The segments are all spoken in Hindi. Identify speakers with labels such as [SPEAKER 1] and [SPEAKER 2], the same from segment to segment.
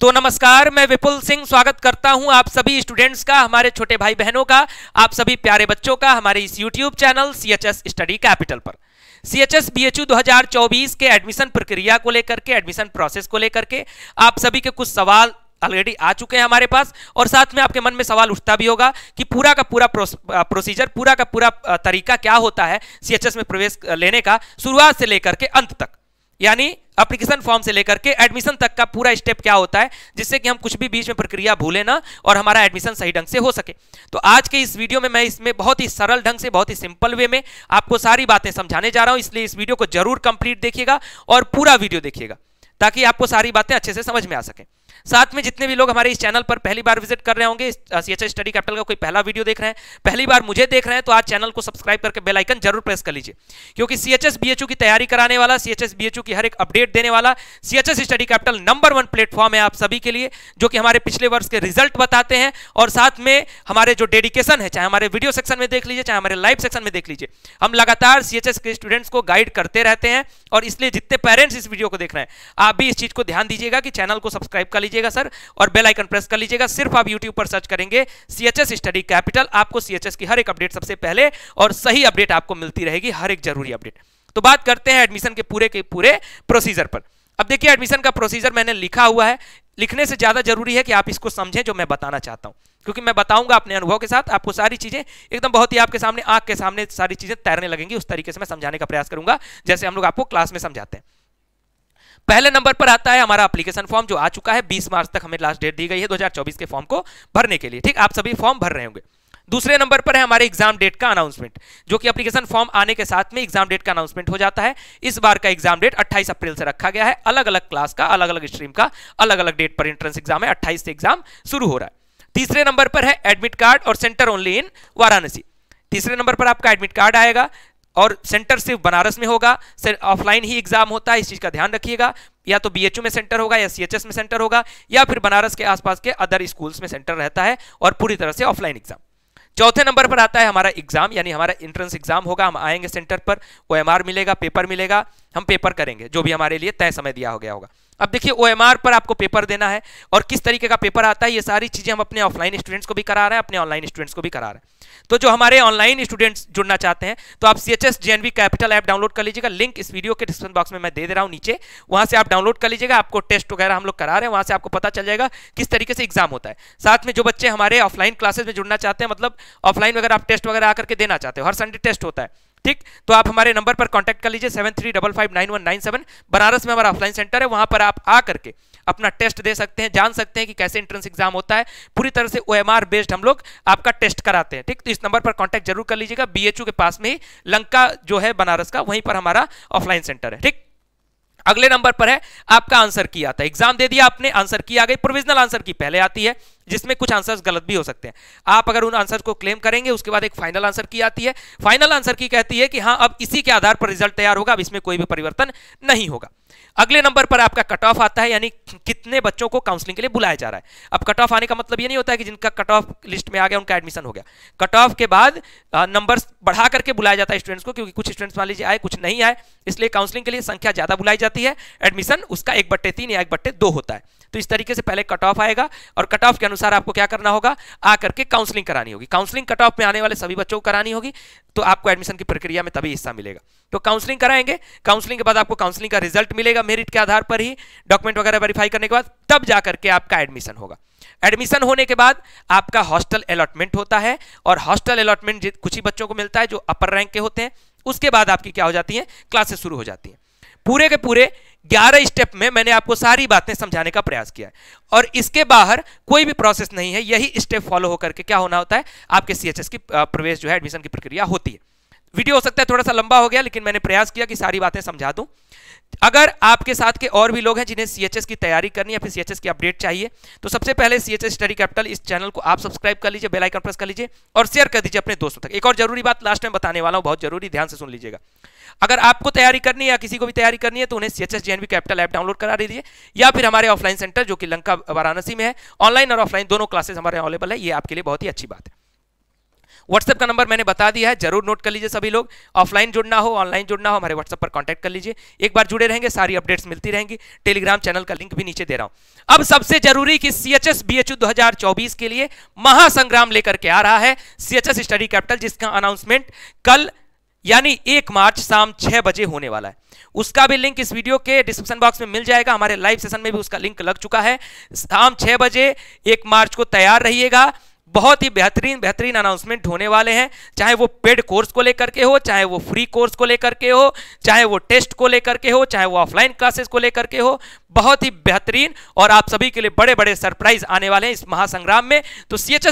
[SPEAKER 1] तो नमस्कार, मैं विपुल सिंह स्वागत करता हूँ आप सभी स्टूडेंट्स का, हमारे छोटे भाई बहनों का, आप सभी प्यारे बच्चों का हमारे इस YouTube channel C H S study capital पर। C H S B H U दो हज़ार चौबीस के एडमिशन प्रक्रिया को लेकर के एडमिशन प्रोसेस को लेकर के आप सभी के कुछ सवाल ऑलरेडी आ चुके हैं हमारे पास और साथ में आपके मन में सवाल उठता भी होगा कि पूरा का पूरा प्रोसीजर पूरा का पूरा तरीका क्या होता है सीएचएस में प्रवेश लेने का शुरुआत से लेकर के अंत तक। यानी एप्लीकेशन फॉर्म से लेकर के एडमिशन तक का पूरा स्टेप क्या होता है? जिससे कि हम कुछ भी बीच में प्रक्रिया भूलें ना और हमारा एडमिशन सही ढंग से हो सके। तो आज के इस वीडियो में मैं इसमें बहुत ही सरल ढंग से, बहुत ही सिंपल वे में आपको सारी बातें समझाने जा रहा हूँ। इसलिए इस वीडियो को ज़रूर कंप्लीट देखिएगा और पूरा वीडियो देखिएगा, ताकि आपको सारी बातें अच्छे से समझ में आ सके। साथ में जितने भी लोग हमारे इस चैनल पर पहली बार विज़िट कर रहे होंगे सी एच स्टडी कैपिटल का कोई पहला वीडियो देख रहे हैं, पहली बार मुझे देख रहे हैं तो आज चैनल को सब्सक्राइब करके बेल आइकन ज़रूर प्रेस कर लीजिए। क्योंकि सी एच की तैयारी कराने वाला सी एच की हर एक अपडेट देने वाला C study capital number one platform है आप सभी के लिए, जो कि हमारे पिछले वर्ष के रिज़ल्ट बताते हैं, और साथ में हमारे जो डेडिकेशन है, चाहे हमारे वीडियो सेक्शन में देख लीजिए, चाहे हमारे लाइव सेक्शन में देख लीजिए, हम लगातार सी के स्टूडेंट्स को गाइड करते रहते हैं, और इसलिए जितने पेरेंट्स इस वीडियो को देख रहे हैं, आप भी इस चीज़ को ध्यान दीजिएगा कि चैनल को सब्सक्राइब कर लीजिएगा, सर, और बेल आइकन प्रेस कर लीजिएगा। सिर्फ़ आप यूट्यूब पर सर्च करेंगे सीएचएस स्टडी कैपिटल आपको सीएचएस की हर एक अपडेट सबसे पहले और सही अपडेट आपको मिलती रहेगी, हर एक ज़रूरी अपडेट। तो बात करते हैं एडमिशन के पूरे के पूरे प्रोसीजर पर। अब देखिए एडमिशन का प्रोसीजर मैंने लिखा हुआ है। लिखने से ज़्यादा ज़रूरी है कि आप इसको समझें, जो मैं बताना चाहता हूँ। क्योंकि मैं बताऊँगा अपने अनुभव के साथ, आपको सारी चीज़ें, एकदम बहुत ही आपके सामने, आँख के सामने सारी चीज़ें तैरने लगेंगी, उस तरीके से मैं समझाने का प्रयास करूँगा, जैसे हम लोग आपको क्लास में समझाते हैं। पहले नंबर पर आता है हमारा एप्लीकेशन फॉर्म जो आ चुका है 20 मार्च तक हमें लास्ट डेट दी गई है 2024 के फॉर्म को भरने के लिए। ठीक, आप सभी फॉर्म भर रहे होंगे। दूसरे नंबर पर है हमारे एग्ज़ाम डेट का अनाउंसमेंट जो कि एप्लीकेशन फॉर्म आने के साथ में एग्ज़ाम डेट का अनाउंसमेंट हो जाता है। इस बार का एग्ज़ाम डेट 28 अप्रैल से रखा गया है। अलग अलग क्लास का अलग अलग स्ट्रीम का अलग अलग डेट पर एंट्रेंस एग्ज़ाम है। 28 से एग्ज़ाम शुरू हो रहा है। तीसरे नंबर पर है एडमिट कार्ड और सेंटर ओनली इन वाराणसी। तीसरे नंबर पर आपका एडमिट कार्ड आएगा। और सेंटर सिर्फ़ बनारस में होगा ऑफलाइन ही एग्ज़ाम होता है, इस चीज़ का ध्यान रखिएगा। या तो बीएचयू में सेंटर होगा, या सीएचएस में सेंटर होगा, या फिर बनारस के आसपास के अदर स्कूल्स में सेंटर रहता है और पूरी तरह से ऑफलाइन एग्ज़ाम चौथे नंबर पर आता है हमारा एग्ज़ाम यानी हमारा एंट्रेंस एग्ज़ाम होगा। हम आएँगे सेंटर पर ओएमआर मिलेगा पेपर मिलेगा, हम पेपर करेंगे, जो भी हमारे लिए तय समय दिया हो गया होगा। अब देखिए ओ पर आपको पेपर देना है और किस तरीके का पेपर आता है, ये सारी चीज़ें हम अपने ऑफलाइन स्टूडेंट्स को भी करा रहे हैं, अपने ऑनलाइन स्टूडेंट्स को भी करा रहे हैं। तो जो हमारे ऑनलाइन स्टूडेंट्स जुड़ना चाहते हैं तो आप C H S JNV capital app download कर लीजिएगा। लिंक इस वीडियो के डिस्क्रिप्शन बॉक्स में मैं दे दे रहा हूँ नीचे। वहाँ से आप डाउनलोड कर लीजिएगा, आपको टेस्ट वगैरह हम लोग करा रहे हैं, वहाँ से आपको पता चल जाएगा किस तरीके से एग्ज़ाम होता है। साथ में जो बच्चे हमारे ऑफलाइन क्लासेस में जुड़ना चाहते हैं मतलब ऑफलाइन वगैरह आप टेस्ट वगैरह आकर के देना चाहते हो, हर संडे टेस्ट होता है ठीक तो आप हमारे नंबर पर कांटेक्ट कर लीजिए seven three double five nine one nine seven Banaras में हमारा ऑफलाइन सेंटर है, वहाँ पर आप आ करके अपना टेस्ट दे सकते हैं, जान सकते हैं कि कैसे एंट्रेंस एग्ज़ाम होता है। पूरी तरह से ओ बेस्ड हम लोग आपका टेस्ट कराते हैं, ठीक? तो इस नंबर पर कांटेक्ट ज़रूर कर लीजिएगा बीएचयू के पास में ही, लंका जो है बनारस का, वहीं पर हमारा ऑफलाइन सेंटर है, ठीक? अगले नंबर पर है, आपका आंसर की आता है। एग्ज़ाम दे दिया आपने आंसर की आ गई प्रोविजनल आंसर की पहले आती है। जिसमें कुछ आंसर्स गलत भी हो सकते हैं। आप अगर उन आंसर को क्लेम करेंगे, उसके बाद एक फाइनल आंसर की आती है। फाइनल आंसर की कहती है कि हाँ अब इसी के आधार पर रिज़ल्ट तैयार होगा, अब इसमें कोई भी परिवर्तन नहीं होगा। अगले नंबर पर आपका कट ऑफ़ आता है, यानी कितने बच्चों को काउंसलिंग के लिए बुलाया जा रहा है। अब कट ऑफ़ आने का मतलब ये नहीं होता है कि जिनका कट ऑफ़ लिस्ट में आ गया, उनका एडमिशन हो गया। कट ऑफ़ के बाद नंबर बढ़ा करके बुलाया जाता है स्टूडेंट्स को, क्योंकि कुछ स्टूडेंट्स मान लीजिए आए, कुछ नहीं आए, इसलिए काउंसलिंग के लिए संख्या ज़्यादा बुलाई जाती है। एडमिशन उसका एक बट्टे तीन या एक बट्टे दो होता है। तो इस तरीके से पहले कट ऑफ़ आएगा और कट ऑफ़ के अनुसार आपको क्या करना होगा? आकर के काउंसलिंग करानी होगी। काउंसलिंग कट ऑफ़ में आने वाले सभी बच्चों को करानी होगी तो आपको एडमिशन की प्रक्रिया में तभी हिस्सा मिलेगा। तो काउंसलिंग कराएँगे। काउंसलिंग के बाद आपको काउंसलिंग का रिज़ल्ट मिलेगा मेरिट के आधार पर ही। डॉक्यूमेंट वगैरह वेरीफाई करने के बाद तब जाकर के आपका एडमिशन होगा। एडमिशन होने के बाद आपका हॉस्टल अलॉटमेंट होता है और हॉस्टल अलॉटमेंट कुछ ही बच्चों को मिलता है जो अपर रैंक के होते हैं, उसके बाद आपकी क्या हो जाती है? क्लासेस शुरू हो जाती है। पूरे के पूरे 11 स्टेप में मैंने आपको सारी बातें समझाने का प्रयास किया है। और इसके बाहर कोई भी प्रोसेस नहीं है, यही स्टेप फॉलो होकर के क्या होना होता है, आपके सीएचएस की प्रवेश जो है एडमिशन की प्रक्रिया होती है। वीडियो हो सकता है थोड़ा सा लंबा हो गया, लेकिन मैंने प्रयास किया कि सारी बातें समझा दूँ। अगर आपके साथ के और भी लोग हैं जिन्हें सीएचएस की तैयारी करनी है फिर सीएचएस की अपडेट चाहिए तो सबसे पहले सीएचएस स्टडी कैपिटल इस चैनल को आप सब्सक्राइब कर लीजिए बेल आइकन प्रेस कर लीजिए और शेयर कर दीजिए अपने दोस्तों तक। एक और ज़रूरी बात लास्ट में बताने वाला हूँ, बहुत ज़रूरी, ध्यान से सुन लीजिएगा। अगर आपको तैयारी करनी है या किसी को भी तैयारी करनी है तो उन्हें CHS JNV capital app download करा दीजिए, या फिर हमारे ऑफलाइन सेंटर जो कि लंका, वाराणसी में है ऑनलाइन और ऑफलाइन दोनों क्लासेस हमारे अवेलेबल है, ये आपके लिए बहुत ही अच्छी बात है। व्हाट्सएप का नंबर मैंने बता दिया है, ज़रूर नोट कर लीजिए सभी लोग। ऑफलाइन जुड़ना हो ऑनलाइन जुड़ना हो, हमारे व्हाट्सएप पर कॉन्टैक्ट कर लीजिए। एक बार जुड़े रहेंगे, सारी अपडेट्स मिलती रहेंगी। टेलीग्राम चैनल का लिंक भी नीचे दे रहा हूँ। अब सबसे ज़रूरी कि बीएचयू 2024 के लिए महासंग्राम लेकर के आ रहा है सीएचएस स्टडी कैपिटल जिसका अनाउंसमेंट कल, यानी एक मार्च शाम छह बजे होने वाला है। उसका भी लिंक इस वीडियो के डिस्क्रिप्शन बॉक्स में मिल जाएगा। हमारे लाइव सेशन में भी उसका लिंक लग चुका है। शाम छह बजे एक मार्च को तैयार रहिएगा। बहुत ही बेहतरीन बेहतरीन अनाउंसमेंट होने वाले हैं। चाहे वो पेड कोर्स को लेकर के हो, चाहे वो फ्री कोर्स को लेकर के हो, चाहे वो टेस्ट को लेकर के हो, चाहे वो ऑफलाइन क्लासेस को लेकर के हो, बहुत ही बेहतरीन और आप सभी के लिए बड़े बड़े सरप्राइज़ आने वाले हैं इस महासंग्राम में। तो सी एच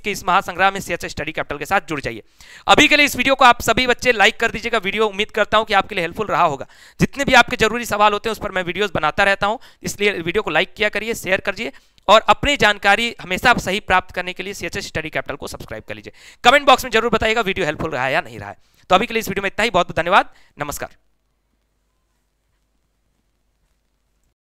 [SPEAKER 1] के इस महासंग्राम में सी स्टडी कैपिटल के साथ जुड़ जाइए। अभी के लिए इस वीडियो को आप सभी बच्चे लाइक कर दीजिएगा। वीडियो उम्मीद करता हूँ कि आपके लिए हेल्पफुल रहा होगा। जितने भी आपके ज़रूरी सवाल होते हैं, उस पर मैं वीडियोस बनाता रहता हूँ। इसलिए वीडियो को लाइक किया करिए शेयर करिए। और अपनी जानकारी हमेशा सही प्राप्त करने के लिए सीएचएस स्टडी कैपिटल को सब्सक्राइब कर लीजिए। कमेंट बॉक्स में ज़रूर बताइएगा वीडियो हेल्पफुल रहा है या नहीं रहा है। तो अभी के लिए इस वीडियो में इतना ही। बहुत बहुत धन्यवाद। नमस्कार।